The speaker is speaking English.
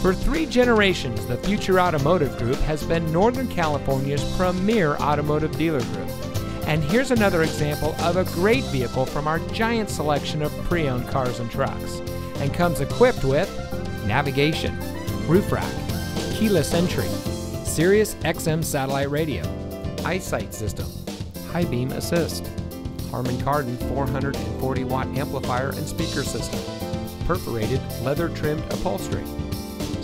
For three generations, the Future Automotive Group has been Northern California's premier automotive dealer group. And here's another example of a great vehicle from our giant selection of pre owned cars and trucks. And comes equipped with navigation, roof rack, keyless entry, Sirius XM satellite radio, eyesight system, high beam assist, Harman Kardon 440 watt amplifier and speaker system, perforated leather trimmed upholstery,